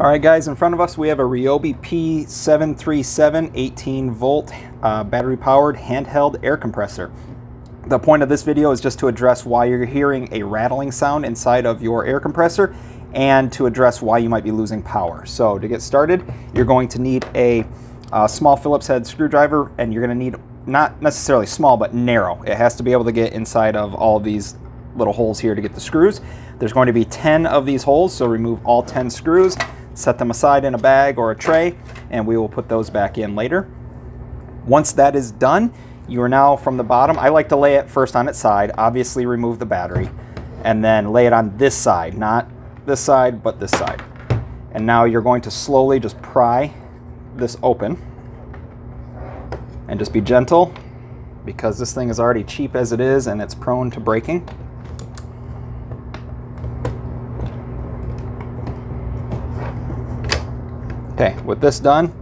All right guys, in front of us we have a Ryobi P737 18 volt uh, battery powered handheld air compressor. The point of this video is just to address why you're hearing a rattling sound inside of your air compressor and to address why you might be losing power. So to get started, you're going to need a, a small Phillips head screwdriver and you're going to need not necessarily small, but narrow. It has to be able to get inside of all of these little holes here to get the screws. There's going to be 10 of these holes, so remove all 10 screws, set them aside in a bag or a tray, and we will put those back in later. Once that is done, you are now from the bottom. I like to lay it first on its side, obviously remove the battery, and then lay it on this side, not this side, but this side. And now you're going to slowly just pry this open and just be gentle because this thing is already cheap as it is and it's prone to breaking. Okay, with this done,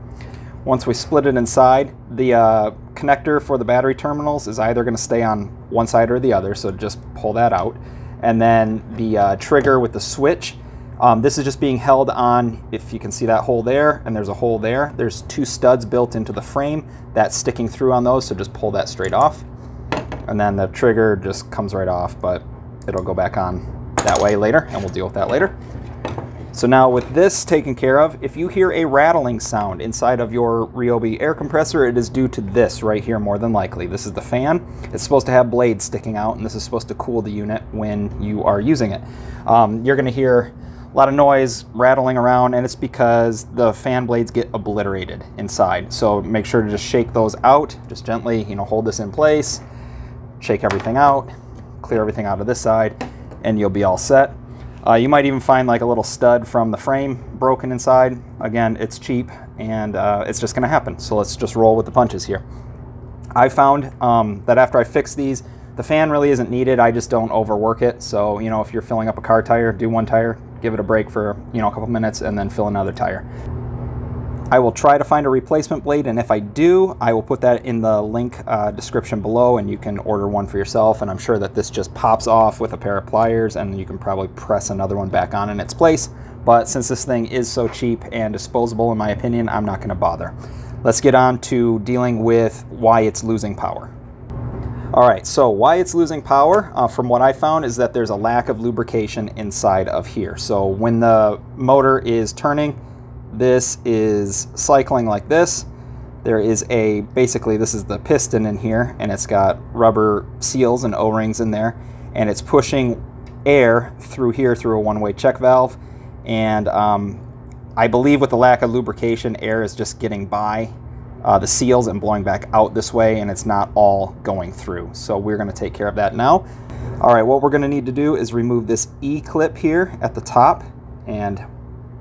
once we split it inside, the uh, connector for the battery terminals is either going to stay on one side or the other, so just pull that out. And then the uh, trigger with the switch, um, this is just being held on, if you can see that hole there, and there's a hole there. There's two studs built into the frame that's sticking through on those, so just pull that straight off. And then the trigger just comes right off, but it'll go back on that way later, and we'll deal with that later. So now with this taken care of, if you hear a rattling sound inside of your Ryobi air compressor, it is due to this right here more than likely. This is the fan. It's supposed to have blades sticking out and this is supposed to cool the unit when you are using it. Um, you're gonna hear a lot of noise rattling around and it's because the fan blades get obliterated inside. So make sure to just shake those out, just gently, you know, hold this in place, shake everything out, clear everything out of this side, and you'll be all set. Uh, you might even find like a little stud from the frame broken inside. Again, it's cheap and uh, it's just gonna happen. So let's just roll with the punches here. I found um, that after I fix these, the fan really isn't needed. I just don't overwork it. So, you know, if you're filling up a car tire, do one tire, give it a break for, you know, a couple minutes and then fill another tire. I will try to find a replacement blade, and if I do, I will put that in the link uh, description below, and you can order one for yourself. And I'm sure that this just pops off with a pair of pliers, and you can probably press another one back on in its place. But since this thing is so cheap and disposable, in my opinion, I'm not going to bother. Let's get on to dealing with why it's losing power. All right, so why it's losing power, uh, from what I found, is that there's a lack of lubrication inside of here. So when the motor is turning, this is cycling like this. There is a, basically this is the piston in here and it's got rubber seals and O-rings in there and it's pushing air through here through a one-way check valve and um, I believe with the lack of lubrication air is just getting by uh, the seals and blowing back out this way and it's not all going through. So we're going to take care of that now. All right, what we're going to need to do is remove this E-clip here at the top and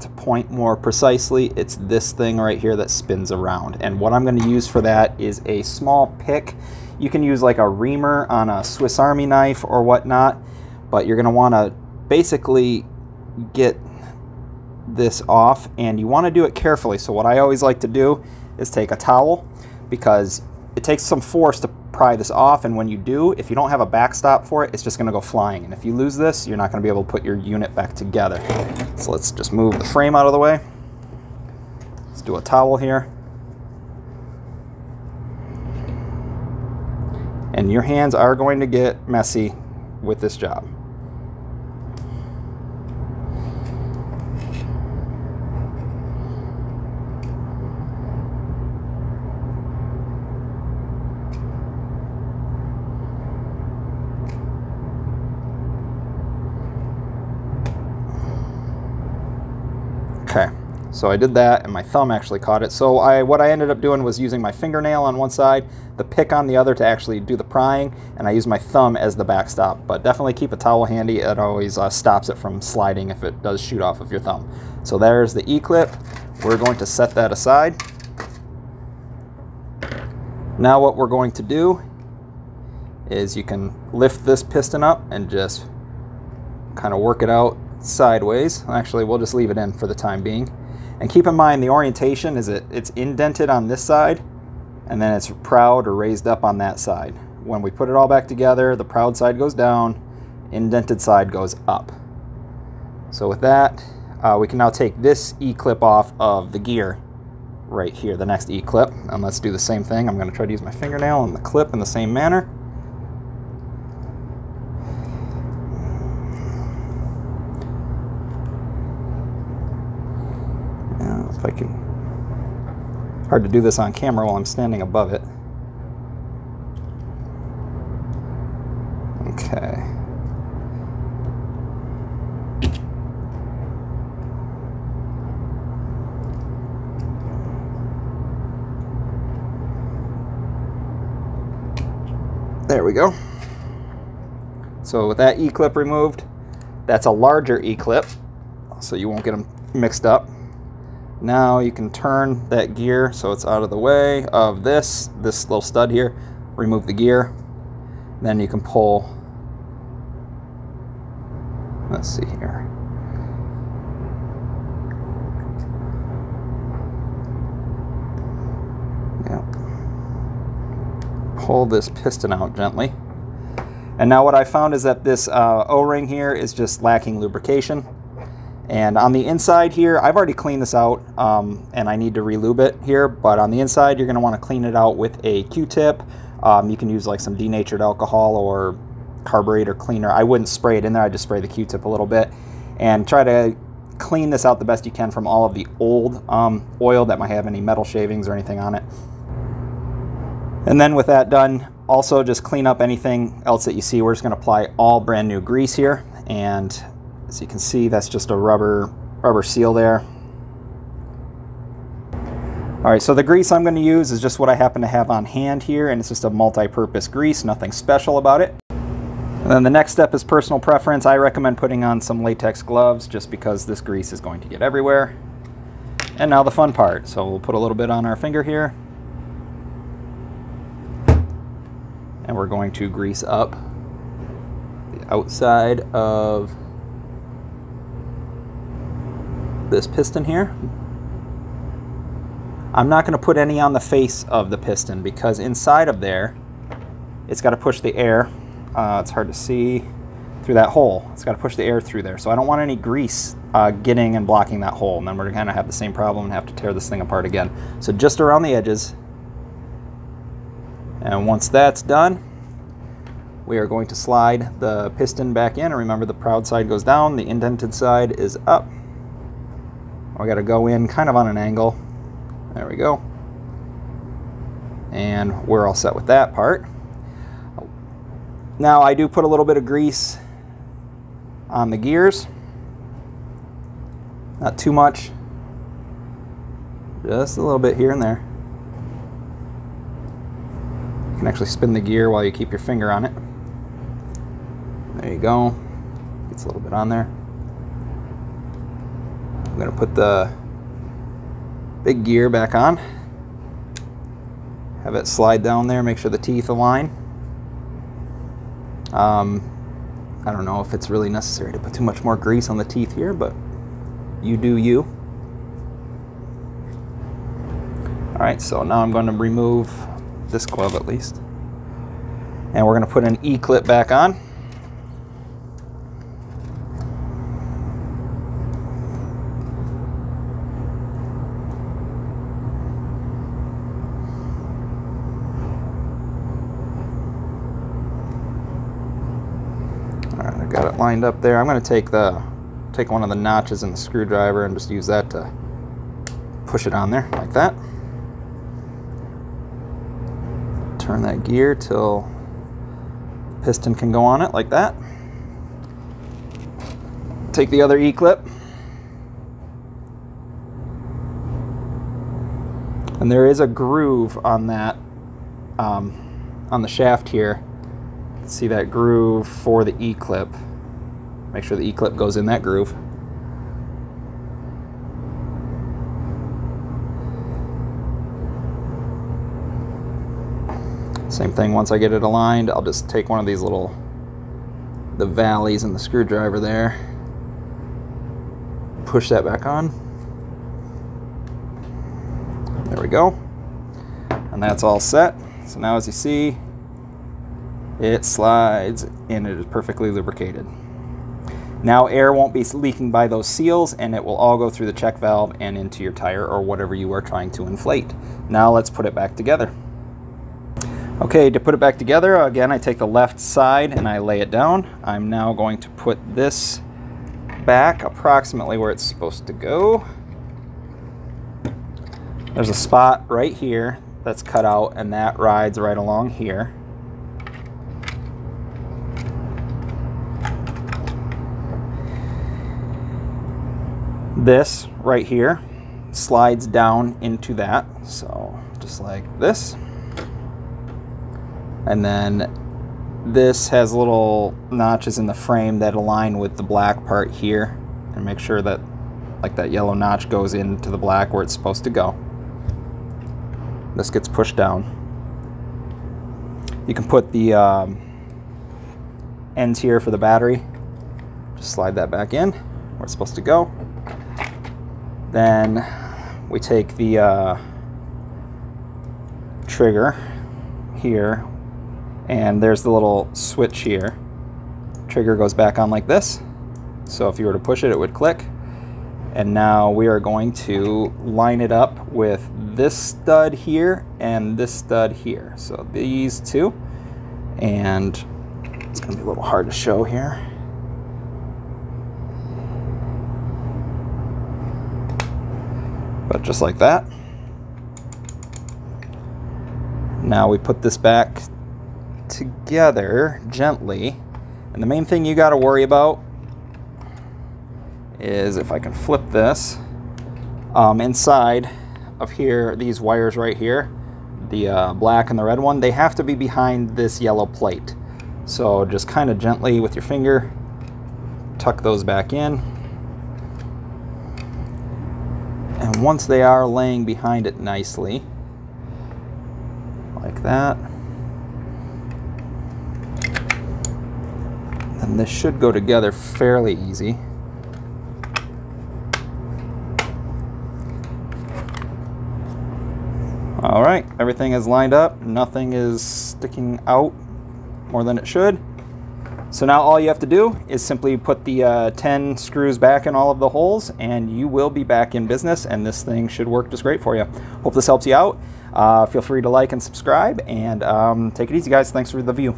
to point more precisely, it's this thing right here that spins around. And what I'm going to use for that is a small pick. You can use like a reamer on a Swiss Army knife or whatnot, but you're going to want to basically get this off and you want to do it carefully. So what I always like to do is take a towel because it takes some force to pry this off and when you do, if you don't have a backstop for it, it's just gonna go flying. And if you lose this, you're not gonna be able to put your unit back together. So let's just move the frame out of the way. Let's do a towel here. And your hands are going to get messy with this job. Okay, so I did that and my thumb actually caught it. So I, what I ended up doing was using my fingernail on one side, the pick on the other to actually do the prying, and I use my thumb as the backstop. But definitely keep a towel handy. It always uh, stops it from sliding if it does shoot off of your thumb. So there's the E-clip. We're going to set that aside. Now what we're going to do is you can lift this piston up and just kind of work it out sideways. Actually, we'll just leave it in for the time being. And keep in mind the orientation is it it's indented on this side and then it's proud or raised up on that side. When we put it all back together, the proud side goes down, indented side goes up. So with that, uh, we can now take this E-clip off of the gear right here, the next E-clip. And let's do the same thing. I'm going to try to use my fingernail on the clip in the same manner. If I can... Hard to do this on camera while I'm standing above it. Okay. There we go. So with that E-clip removed, that's a larger E-clip, so you won't get them mixed up. Now you can turn that gear so it's out of the way of this, this little stud here, remove the gear. Then you can pull, let's see here. pull this piston out gently. And now what I found is that this uh, O-ring here is just lacking lubrication. And on the inside here, I've already cleaned this out um, and I need to relube it here, but on the inside, you're gonna wanna clean it out with a Q-tip. Um, you can use like some denatured alcohol or carburetor cleaner. I wouldn't spray it in there, I just spray the Q-tip a little bit and try to clean this out the best you can from all of the old um, oil that might have any metal shavings or anything on it. And then with that done, also just clean up anything else that you see. We're just going to apply all brand new grease here. And as you can see, that's just a rubber, rubber seal there. All right, so the grease I'm going to use is just what I happen to have on hand here, and it's just a multi-purpose grease, nothing special about it. And then the next step is personal preference. I recommend putting on some latex gloves just because this grease is going to get everywhere. And now the fun part. So we'll put a little bit on our finger here. and we're going to grease up the outside of this piston here. I'm not going to put any on the face of the piston because inside of there it's got to push the air. Uh, it's hard to see through that hole. It's got to push the air through there. So I don't want any grease uh, getting and blocking that hole. And then we're going to have the same problem and have to tear this thing apart again. So just around the edges and once that's done, we are going to slide the piston back in. And remember the proud side goes down, the indented side is up. We got to go in kind of on an angle. There we go. And we're all set with that part. Now I do put a little bit of grease on the gears. Not too much. Just a little bit here and there You can actually spin the gear while you keep your finger on it. There you go. Gets a little bit on there. I'm to put the big gear back on. Have it slide down there, make sure the teeth align. Um, I don't know if it's really necessary to put too much more grease on the teeth here, but you do you. All right, so now I'm going to remove this glove at least. And we're going to put an E-clip back on. All right, I got it lined up there. I'm going to take the take one of the notches in the screwdriver and just use that to push it on there like that. turn that gear till piston can go on it like that. Take the other E-clip. And there is a groove on that, um, on the shaft here. See that groove for the E-clip. Make sure the E-clip goes in that groove. Same thing, once I get it aligned, I'll just take one of these little, the valleys and the screwdriver there, push that back on. There we go. And that's all set. So now as you see, it slides and it is perfectly lubricated. Now air won't be leaking by those seals and it will all go through the check valve and into your tire or whatever you are trying to inflate. Now let's put it back together. Okay, to put it back together, again, I take the left side and I lay it down. I'm now going to put this back approximately where it's supposed to go. There's a spot right here that's cut out and that rides right along here. This right here slides down into that. So just like this. And then this has little notches in the frame that align with the black part here and make sure that like that yellow notch goes into the black where it's supposed to go. This gets pushed down. You can put the um, ends here for the battery. Just slide that back in where it's supposed to go. Then we take the uh, trigger here and there's the little switch here. Trigger goes back on like this. So if you were to push it, it would click. And now we are going to line it up with this stud here and this stud here. So these two. And it's going to be a little hard to show here. But just like that. Now we put this back together gently. And the main thing you got to worry about is if I can flip this, um, inside of here, these wires right here, the uh, black and the red one, they have to be behind this yellow plate. So just kind of gently with your finger, tuck those back in. And once they are laying behind it nicely, like that, then this should go together fairly easy. All right, everything is lined up. Nothing is sticking out more than it should. So now all you have to do is simply put the uh, 10 screws back in all of the holes and you will be back in business and this thing should work just great for you. Hope this helps you out. Uh, feel free to like and subscribe and um, take it easy guys. Thanks for the view.